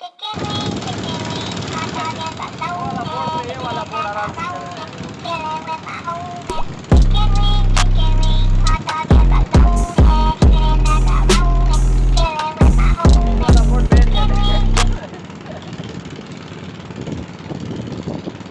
Take me, take me, tak tahu.